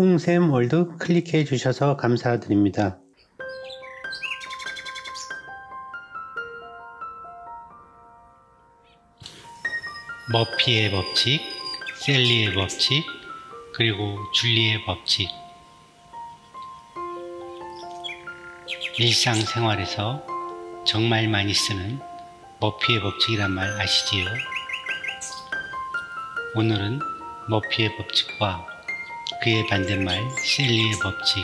홍샘 월드 클릭해 주셔서 감사드립니다. 머피의 법칙, 셀리의 법칙, 그리고 줄리의 법칙. 일상생활에서 정말 많이 쓰는 머피의 법칙이란 말 아시지요? 오늘은 머피의 법칙과 그의 반대말 셀리의 법칙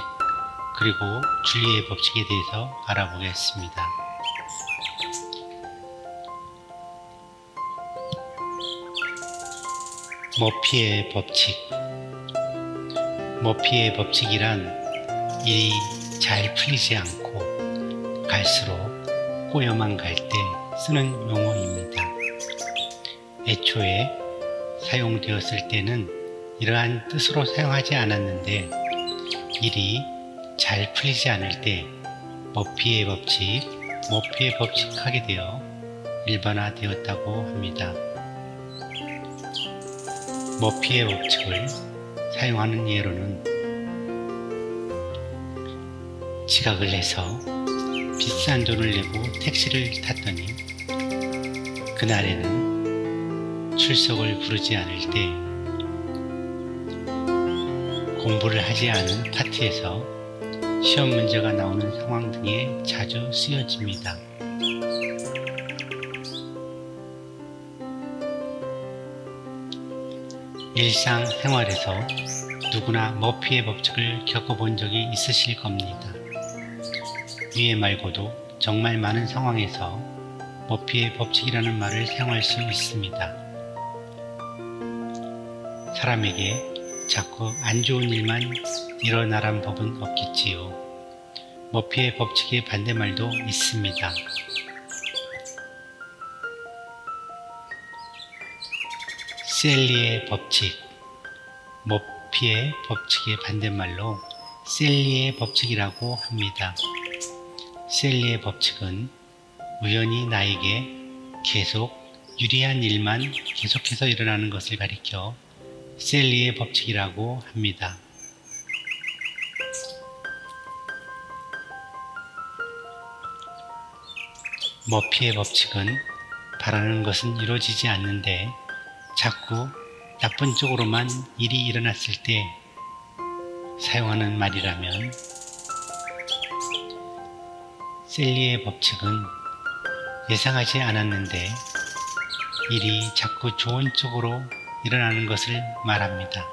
그리고 줄리의 법칙에 대해서 알아보겠습니다. 머피의 법칙 머피의 법칙이란 일이 잘 풀리지 않고 갈수록 꼬여만 갈 때 쓰는 용어입니다. 애초에 사용되었을 때는 이러한 뜻으로 사용하지 않았는데 일이 잘 풀리지 않을 때 머피의 법칙, 머피의 법칙 하게 되어 일반화되었다고 합니다. 머피의 법칙을 사용하는 예로는 지각을 해서 비싼 돈을 내고 택시를 탔더니 그날에는 출석을 부르지 않을 때 공부를 하지 않은 파티에서 시험 문제가 나오는 상황 등에 자주 쓰여집니다. 일상 생활에서 누구나 머피의 법칙을 겪어본 적이 있으실 겁니다. 위에 말고도 정말 많은 상황에서 머피의 법칙이라는 말을 사용할 수 있습니다. 사람에게 자꾸 안 좋은 일만 일어나란 법은 없겠지요. 머피의 법칙의 반대말도 있습니다. 셀리의 법칙, 머피의 법칙의 반대말로 셀리의 법칙이라고 합니다. 셀리의 법칙은 우연히 나에게 계속 유리한 일만 계속해서 일어나는 것을 가리켜 셀리의 법칙이라고 합니다. 머피의 법칙은 바라는 것은 이루어지지 않는데 자꾸 나쁜 쪽으로만 일이 일어났을 때 사용하는 말이라면 셀리의 법칙은 예상하지 않았는데 일이 자꾸 좋은 쪽으로 일어나는 것을 말합니다.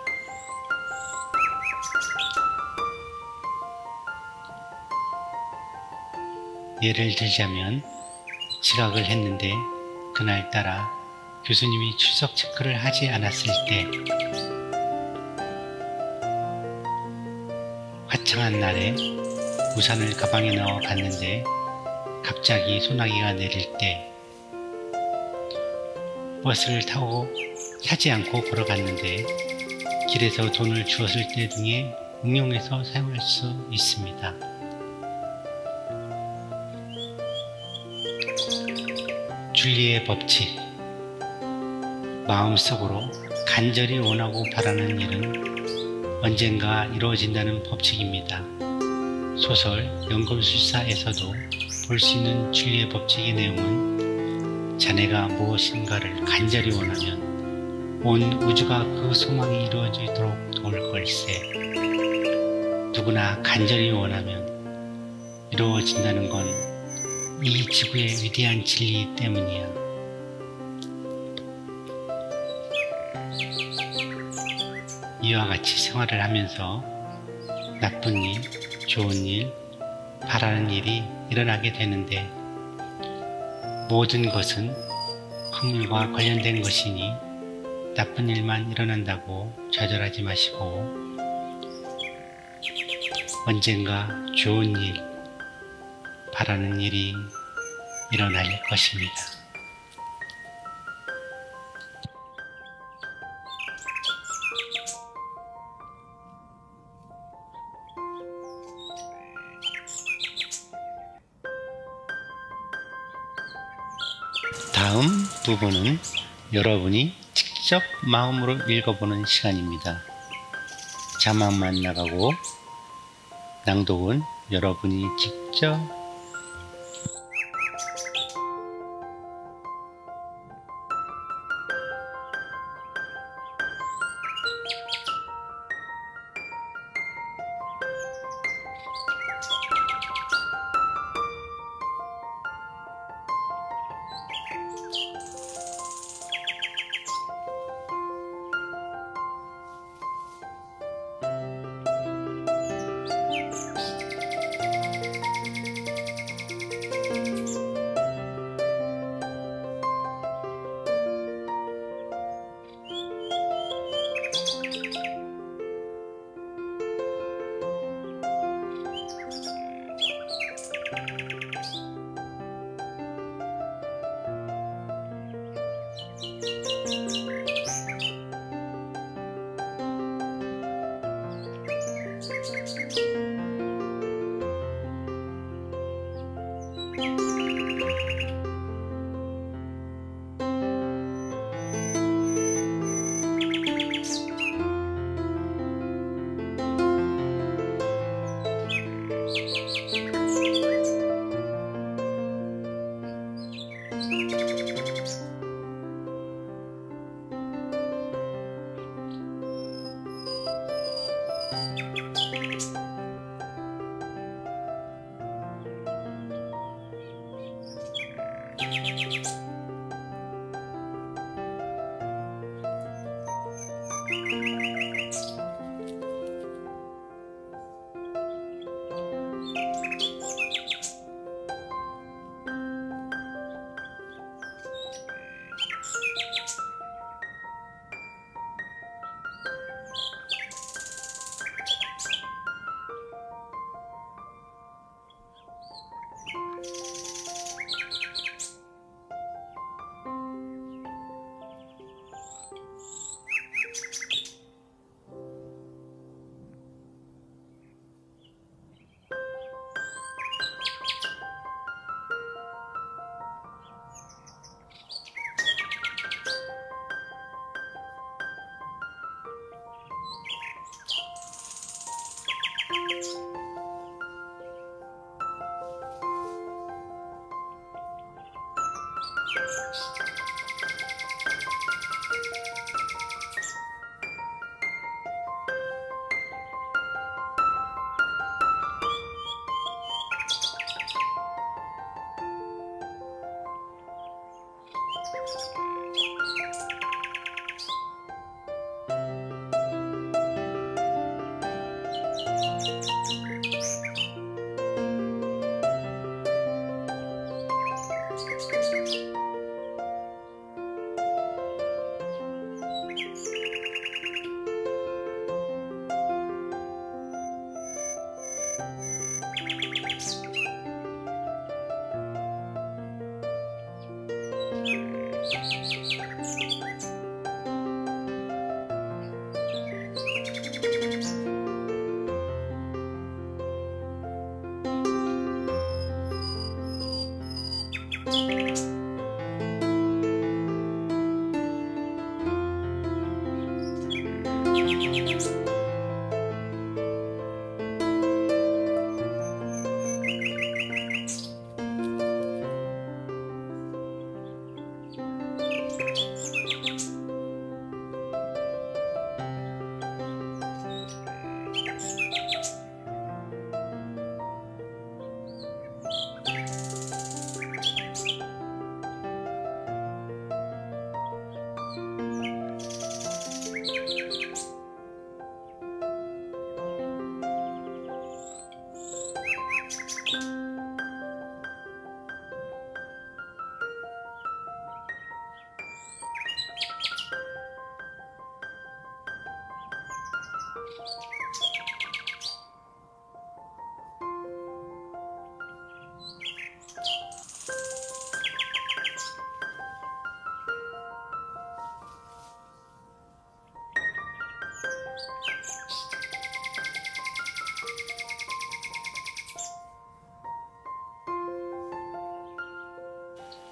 예를 들자면 지각을 했는데 그날따라 교수님이 출석 체크를 하지 않았을 때 화창한 날에 우산을 가방에 넣어 갔는데 갑자기 소나기가 내릴 때 버스를 타고 타지 않고 걸어갔는데 길에서 돈을 주었을 때 등에 응용해서 사용할 수 있습니다. 줄리의 법칙 마음속으로 간절히 원하고 바라는 일은 언젠가 이루어진다는 법칙입니다. 소설 연금술사에서도 볼 수 있는 줄리의 법칙의 내용은 자네가 무엇인가를 간절히 원하면 온 우주가 그 소망이 이루어지도록 도울 걸세. 누구나 간절히 원하면 이루어진다는 건 이 지구의 위대한 진리 때문이야. 이와 같이 생활을 하면서 나쁜 일, 좋은 일, 바라는 일이 일어나게 되는데 모든 것은 확률과 관련된 것이니 나쁜 일만 일어난다고 좌절하지 마시고 언젠가 좋은 일, 바라는 일이 일어날 것입니다. 다음 부분은 여러분이 직접 마음으로 읽어보는 시간입니다. 자막만 나가고 낭독은 여러분이 직접 うん。Música